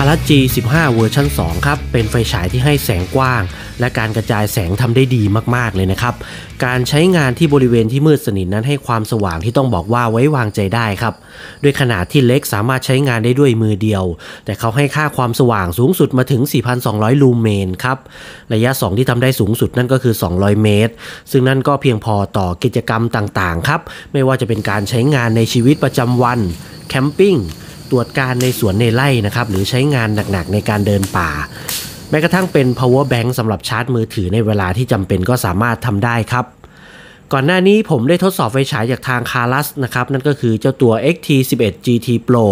า G15 เวอร์ชัน2ครับ เป็นไฟฉายที่ให้แสงกว้าง และการกระจายแสงทำได้ดีมาก ๆ เลยนะครับ การใช้งานที่บริเวณที่มืดสนิทนั้นให้ความสว่างที่ต้องบอกว่าไว้วางใจได้ครับ ด้วยขนาดที่เล็กสามารถใช้งานได้ด้วยมือเดียว แต่เขาให้ค่าความสว่างสูงสุดมาถึง 4,200 ลูเมนครับ ระยะ ส่องที่ทำได้สูงสุดนั่นก็คือ 200 เมตร ซึ่งนั่นก็เพียงพอต่อกิจกรรมต่าง ๆ ครับ ไม่ว่าจะเป็นการใช้งานในชีวิตประจำวัน แคมปิ้ง ตรวจการในสวนในไร่นะครับหรือใช้งานหนักๆในการเดินป่า แม้กระทั่งเป็น power bank สำหรับชาร์จมือถือในเวลาที่จำเป็นก็สามารถทำได้ครับ ก่อนหน้านี้ผมได้ทดสอบไฟฉายจากทางคารัสนะครับ นั่นก็คือเจ้าตัว XT11 GT Pro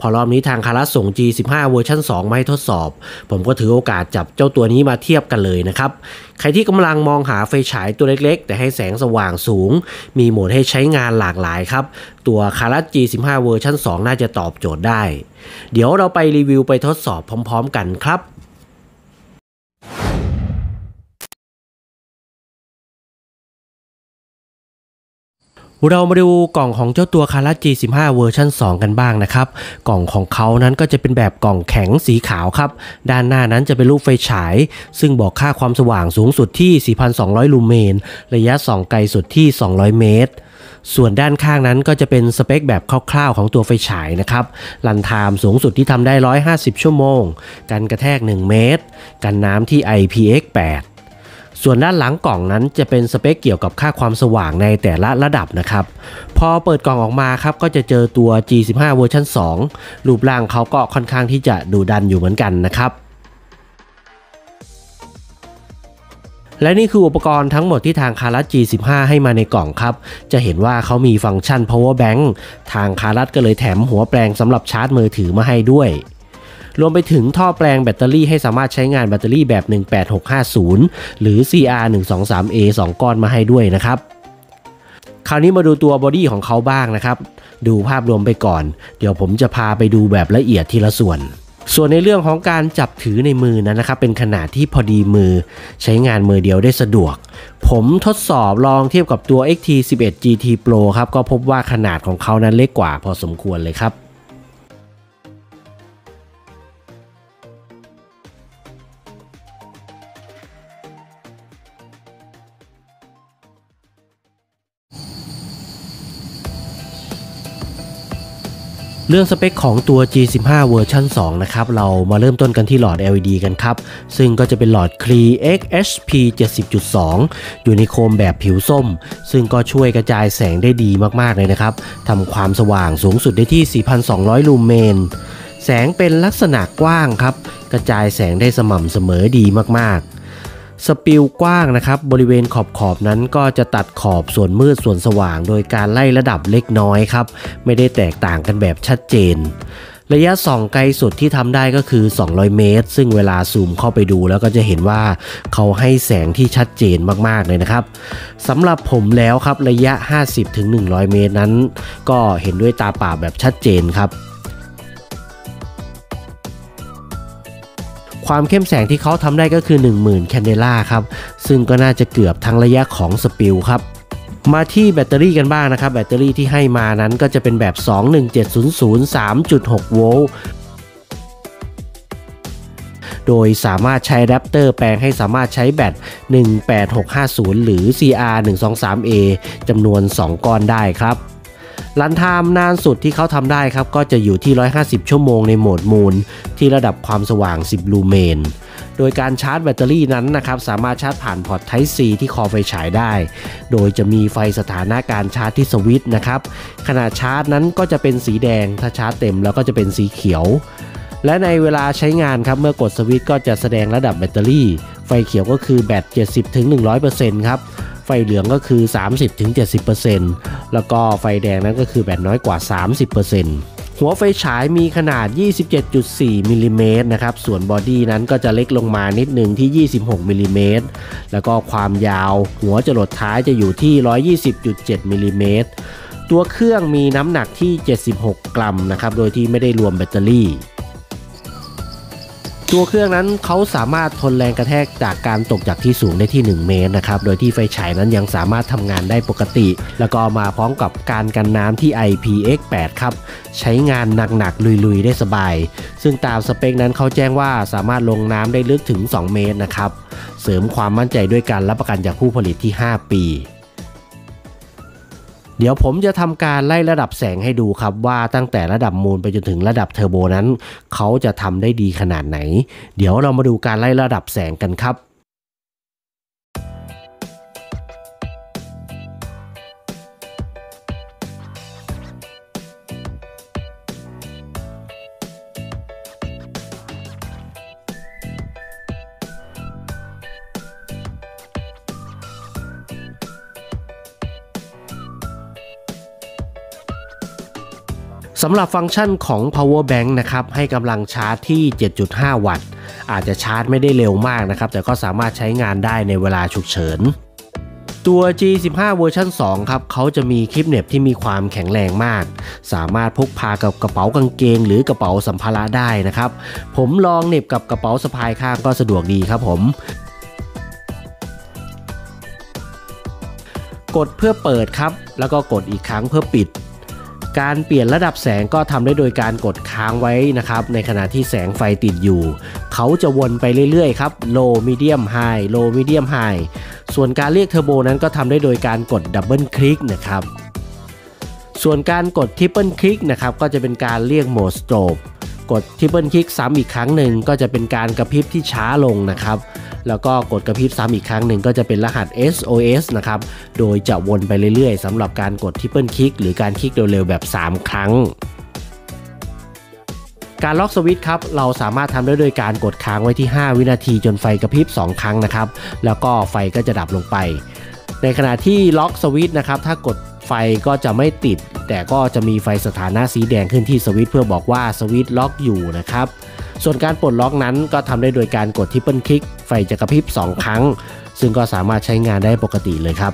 พอรอบนี้ทางคารัสส่ง G15 เวอร์ชัน2มาให้ทดสอบ ผมก็ถือโอกาสจับเจ้าตัวนี้มาเทียบกันเลยนะครับ ใครที่กำลังมองหาไฟฉายตัวเล็กๆ แต่ให้แสงสว่างสูง มีโหมดให้ใช้งานหลากหลายครับ ตัว Klarus G15 เวอร์ชัน2 น่าจะตอบโจทย์ได้ เดี๋ยวเราไปรีวิวไปทดสอบพร้อม ๆ กันครับ เรามาดูกล่องของเจ้าตัวคาร่า G15 เวอร์ชัน2 กันบ้างนะครับ กล่องของเขานั้นก็จะเป็นแบบกล่องแข็งสีขาวครับ ด้านหน้านั้นจะเป็นรูปไฟฉาย ซึ่งบอกค่าความสว่างสูงสุดที่ 4,200 ลูเมน ระยะส่องไกลสุดที่ 200 เมตร ส่วนด้านข้างนั้นก็จะเป็นสเปคแบบคร่าวๆของตัวไฟฉายนะครับ runtime สูงสุดที่ทำได้ 150 ชั่วโมง กันกระแทก 1 เมตร กันน้ำที่ IPX8 ส่วนด้านหลังกล่องนั้นจะเป็นสเปคเกี่ยวกับค่าความสว่างในแต่ละระดับนะครับ พอเปิดกล่องออกมาครับก็จะเจอตัว G15 เวอร์ชัน2 รูปร่างเขาก็ค่อนข้างที่จะดุดันอยู่เหมือนกันนะครับและนี่คืออุปกรณ์ทั้งหมดที่ทาง Klarus G15 ให้มาในกล่องครับ จะเห็นว่าเขามีฟังก์ชัน power bank ทาง Klarus ก็เลยแถมหัวแปลงสำหรับชาร์จมือถือมาให้ด้วย รวมไปถึงท่อแปลงแบตเตอรี่ให้สามารถใช้งานแบตเตอรี่แบบ 18650 หรือ CR123A 2 ก้อนมาให้ด้วยนะครับคราวนี้มาดูตัว body ของเขาบ้างนะครับ ดูภาพรวมไปก่อน เดี๋ยวผมจะพาไปดูแบบละเอียดทีละส่วน ส่วนในเรื่องของการจับถือในมือนั้นนะครับ เป็นขนาดที่พอดีมือ ใช้งานมือเดียวได้สะดวก ผมทดสอบลองเทียบกับตัว XT11 GT Pro ครับ ก็พบว่าขนาดของเขานั้นเล็กกว่าพอสมควรเลยครับ เรื่องสเปคของตัว G15 เวอร์ชัน2นะครับ เรามาเริ่มต้นกันที่หลอด LED กันครับ ซึ่งก็จะเป็นหลอด Cree XHP 70.2 อยู่ในโคมแบบผิวส้ม ซึ่งก็ช่วยกระจายแสงได้ดีมากๆเลยนะครับ ทำความสว่างสูงสุดได้ที่ 4,200 ลูเมน แสงเป็นลักษณะกว้างครับ กระจายแสงได้สม่ำเสมอดีมากๆ สปิลกว้างนะครับบริเวณขอบขอบนั้นก็จะตัดขอบส่วนมืดส่วนสว่าง โดยการไล่ระดับเล็กน้อยครับ ไม่ได้แตกต่างกันแบบชัดเจน ระยะส่องไกลสุดที่ทำได้ก็คือ 200 เมตร ซึ่งเวลาซูมเข้าไปดูแล้วก็จะเห็นว่าเขาให้แสงที่ชัดเจนมากๆเลยนะครับสำหรับผมแล้วครับระยะ 50-100 เมตรนั้น ก็เห็นด้วยตาเปล่าแบบชัดเจนครับ ความเข้มแสงที่เขาทำได้ก็คือ 10,000 แคนเดล่าครับ ซึ่งก็น่าจะเกือบทั้งระยะของสปิลครับมาที่แบตเตอรี่กันบ้างนะครับ แบตเตอรี่ที่ให้มานั้นก็จะเป็นแบบ 21700 3.6 โวลต์โดยสามารถใช้แรปเตอร์แปลงให้สามารถใช้แบต 18650 หรือ CR123A จำนวน 2 ก้อนได้ครับ runtime นานสุดที่เขาทำได้ครับก็จะอยู่ที่ 150 ชั่วโมงในโหมด moon ที่ระดับความสว่าง 10 ลูเมน โดยการชาร์จแบตเตอรี่นั้นนะครับสามารถชาร์จผ่านพอร์ต Type C ที่คอไฟฉายได้ โดยจะมีไฟสถานะการชาร์จที่สวิตช์นะครับขณะชาร์จนั้นก็จะเป็นสีแดง ถ้าชาร์จเต็มแล้วก็จะเป็นสีเขียว และในเวลาใช้งานครับเมื่อกดสวิตช์ก็จะแสดงระดับแบตเตอรี่ ไฟเขียวก็คือแบต 70-100%ครับ ไฟเหลืองก็คือ 30-70%แล้วก็ไฟแดงนั้นก็คือแบตน้อยกว่า 30%หัวไฟฉายมีขนาด 27.4มิลลิเมตรนะครับ ส่วน body นั้นก็จะเล็กลงมานิดหนึ่งที่ 26มิลลิเมตรแล้วก็ความยาว หัวจรดท้ายจะอยู่ที่ 120.7มิลลิเมตรตัวเครื่องมีน้ำหนักที่ 76 กรัมนะครับ โดยที่ไม่ได้รวมแบตเตอรี่ ตัวเครื่องนั้นเขาสามารถทนแรงกระแทกจากการตกจากที่สูงได้ที่ 1 เมตรนะครับ โดยที่ไฟฉายนั้นยังสามารถทำงานได้ปกติ แล้วก็มาพร้อมกับการกันน้ำที่ IPX8 ครับ ใช้งานหนักๆ ลุยๆ ได้สบาย ซึ่งตามสเปคนั้นเขาแจ้งว่าสามารถลงน้ำได้ลึกถึง 2 เมตรนะครับ เสริมความมั่นใจด้วยการรับประกันจากผู้ผลิตที่ 5 ปี เดี๋ยวผมจะทำการไล่ระดับแสงให้ดูครับว่าตั้งแต่ระดับมูลไปจนถึงระดับเทอร์โบนั้น เขาจะทำได้ดีขนาดไหน เดี๋ยวเรามาดูการไล่ระดับแสงกันครับ สำหรับฟังก์ชันของ power bank นะครับให้กำลังชาร์จที่ 7.5 วัตต์ อาจจะชาร์จไม่ได้เร็วมากนะครับแต่ก็สามารถใช้งานได้ในเวลาฉุกเฉิน ตัว G15 เวอร์ชัน2ครับเขาจะมีคลิปเน็บที่มีความแข็งแรงมาก สามารถพกพากับกระเป๋ากางเกง หรือกระเป๋าสัมภาระได้นะครับ ผมลองเน็บกับกระเป๋าสะพายข้างก็สะดวกดีครับผมกดเพื่อเปิดครับ แล้วก็กดอีกครั้งเพื่อปิด การเปลี่ยนระดับแสงก็ทำได้โดยการกดค้างไว้นะครับ ในขณะที่แสงไฟติดอยู่ เขาจะวนไปเรื่อยๆครับ low medium high low medium high ส่วนการเรียกเทอร์โบนั้นก็ทำได้โดยการกด double click นะครับ ส่วนการกด triple click นะครับ ก็จะเป็นการเรียกโหมด strobe กด triple click ซ้ำอีกครั้งหนึ่งก็จะเป็นการกระพริบที่ช้าลงนะครับ แล้วก็กดกระพริบซ้ำอีกครั้งหนึ่งก็จะเป็นรหัส SOS นะครับ โดยจะวนไปเรื่อยๆสำหรับการกดทิปเปิลคลิกหรือการคลิกเร็วๆแบบ 3 ครั้งการล็อกสวิตช์ครับเราสามารถทำได้โดยการกดค้างไว้ที่ 5 วินาทีจนไฟกระพริบ 2 ครั้งนะครับ แล้วก็ไฟก็จะดับลงไป ในขณะที่ล็อกสวิตช์นะครับถ้ากด ไฟก็จะไม่ติด แต่ก็จะมีไฟสถานะสีแดงขึ้นที่สวิตช์เพื่อบอกว่าสวิตช์ล็อกอยู่นะครับ ส่วนการปลดล็อกนั้นก็ทำได้โดยการกด triple click ไฟจะกระพริบ 2 ครั้ง ซึ่งก็สามารถใช้งานได้ปกติเลยครับ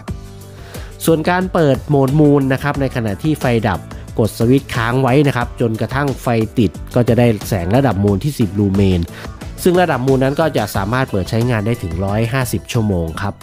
ส่วนการเปิดโหมด moon นะครับในขณะที่ไฟดับกดสวิตช์ค้างไว้นะครับ จนกระทั่งไฟติดก็จะได้แสงระดับ moon ที่ 10 ลูเมน ซึ่งระดับ moon นั้นก็จะสามารถเปิดใช้งานได้ถึง 150 ชั่วโมงครับ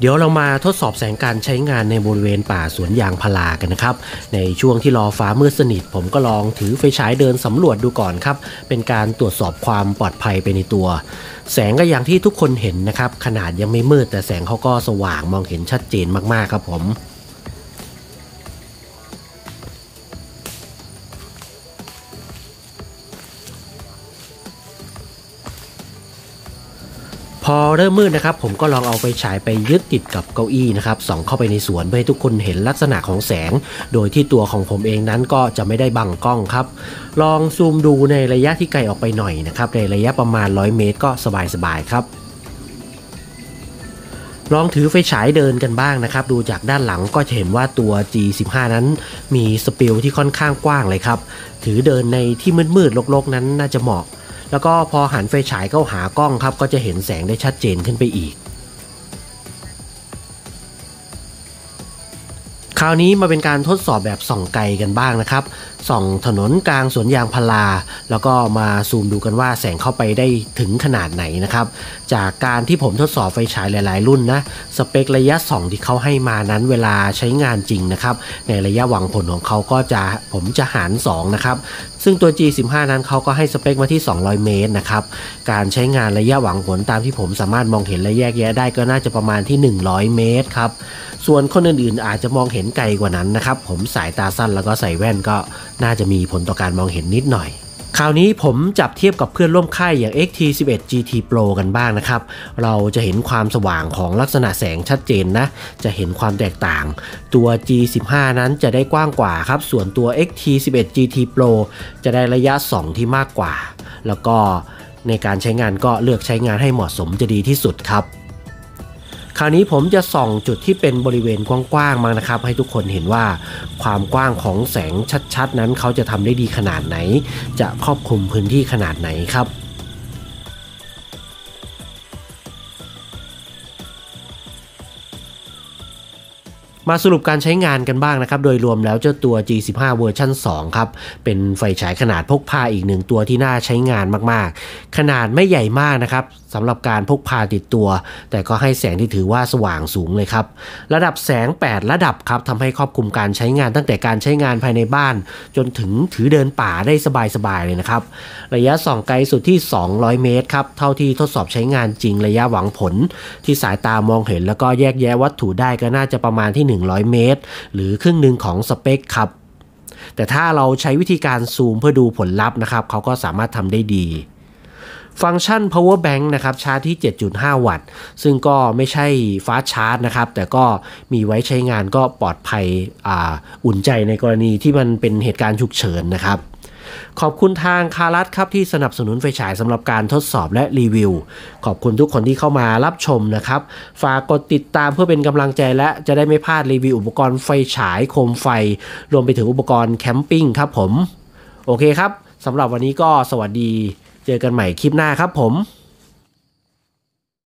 เดี๋ยวเรามาทดสอบแสงการใช้งานในบริเวณป่าสวนยางพารากันนะครับ ในช่วงที่รอฟ้ามืดสนิท ผมก็ลองถือไฟฉายเดินสำรวจดูก่อนครับ เป็นการตรวจสอบความปลอดภัยไปในตัว แสงก็อย่างที่ทุกคนเห็นนะครับ ขนาดยังไม่มืดแต่แสงเขาก็สว่างมองเห็นชัดเจนมากๆครับผม พอเริ่มมืดนะครับผมก็ลองเอาไปฉายไปยึดติดกับเก้าอี้นะครับส่องเข้าไปในสวนเพื่อให้ทุกคนเห็นลักษณะของแสง โดยที่ตัวของผมเองนั้นก็จะไม่ได้บังกล้องครับ ลองซูมดูในระยะที่ไกลออกไปหน่อยนะครับในระยะประมาณ 100 เมตรก็สบายๆครับลองถือไฟฉายเดินกันบ้างนะครับ ดูจากด้านหลังก็จะเห็นว่าตัว G15 นั้นมีสปิลที่ค่อนข้างกว้างเลยครับ ถือเดินในที่มืดๆรกๆนั้นน่าจะเหมาะ แล้วก็พอหันไฟฉายเข้าหากล้องครับ ก็จะเห็นแสงได้ชัดเจนขึ้นไปอีก คราวนี้มาเป็นการทดสอบแบบส่องไกลกันบ้างนะครับ ส่องถนนกลางสวนยางพารา แล้วก็มาซูมดูกันว่าแสงเข้าไปได้ถึงขนาดไหนนะครับ จากการที่ผมทดสอบไฟฉายหลาย ๆ รุ่นนะ สเปคระยะส่องที่เขาให้มานั้นเวลาใช้งานจริงนะครับ ในระยะหวังผลของเขาก็จะผมจะหาร 2 นะครับ ซึ่งตัว G15 นั้นเขาก็ให้สเปคมาที่ 200 เมตรนะครับ การใช้งานระยะหวังผลตามที่ผมสามารถมองเห็นและแยกแยะได้ก็น่าจะประมาณที่ 100 เมตรครับส่วนคนอื่นๆอาจจะมองเห็นไกลกว่านั้นนะครับ ผมสายตาสั้นแล้วก็ใส่แว่นก็น่าจะมีผลต่อการมองเห็นนิดหน่อย คราวนี้ผมจับเทียบกับเพื่อนร่วมค่ายอย่าง XT11 GT Pro กันบ้างนะครับ เราจะเห็นความสว่างของลักษณะแสงชัดเจนนะ จะเห็นความแตกต่าง ตัว G15 นั้นจะได้กว้างกว่าครับ ส่วนตัว XT11 GT Pro จะได้ระยะสองที่มากกว่า แล้วก็ในการใช้งานก็เลือกใช้งานให้เหมาะสมจะดีที่สุดครับ คราวนี้ผมจะส่องจุดที่เป็นบริเวณกว้างๆมานะครับ ให้ทุกคนเห็นว่าความกว้างของแสงชัดๆ นั้นเขาจะทำได้ดีขนาดไหน จะครอบคลุมพื้นที่ขนาดไหนครับมาสรุปการใช้งานกันบ้างนะครับ โดยรวมแล้วเจ้าตัว G15 version 2ครับ เป็นไฟฉายขนาดพกพาอีกหนึ่งตัวที่น่าใช้งานมากๆ ขนาดไม่ใหญ่มากนะครับสำหรับการพกพาติดตัว แต่ก็ให้แสงที่ถือว่าสว่างสูงเลยครับ ระดับแสง 8 ระดับครับทำให้ครอบคลุมการใช้งานตั้งแต่การใช้งานภายในบ้าน จนถึงถือเดินป่าได้สบายๆเลยนะครับ ระยะส่องไกลสุดที่ 200 เมตรครับเท่าที่ทดสอบใช้งานจริงระยะหวังผล ที่สายตามองเห็นแล้วก็แยกแยะวัตถุได้ก็น่าจะประมาณที่ 100 เมตร หรือครึ่งหนึ่งของสเปคครับแต่ถ้าเราใช้วิธีการซูมเพื่อดูผลลัพธ์นะครับเขาก็สามารถทำได้ดี ฟังก์ชัน power bank นะครับชาร์จที่ 7.5 วัตต์ ซึ่งก็ไม่ใช่ฟาสชาร์จนะครับ แต่ก็มีไว้ใช้งานก็ปลอดภัยออุ่นใจในกรณีที่มันเป็นเหตุการณ์ฉุกเฉินนะครับขอบคุณทางคารัตครับที่สนับสนุนไฟฉายสำหรับการทดสอบและรีวิว ขอบคุณทุกคนที่เข้ามารับชมนะครับ ฝากกดติดตามเพื่อเป็นกำลังใจและจะได้ไม่พลาดรีวิวอุปกรณ์ไฟฉายโคมไฟ รวมไปถึงอุปกรณ์แคมปิ้งครับผม โอเคครับสำหรับวันนี้ก็สวัสดี เจอกันใหม่คลิปหน้าครับผม